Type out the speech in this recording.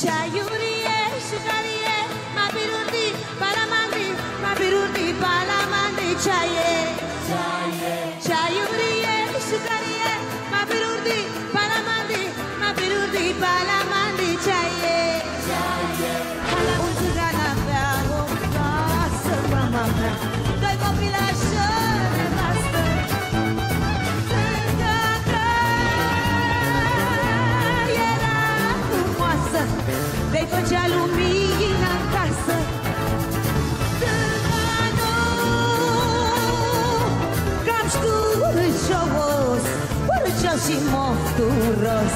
Şayuriye, şikariye, ma birurdi, balamandi, ma birurdi, balamandi, çaye. Şayuriye, şikariye, ma birurdi, balamandi, ma birurdi, balamandi, çaye. Hala unsurana ben, o da sırmamam ben. Doy kopila şayuriye. chobos, por chos y mofturros.